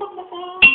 Bak bakalım.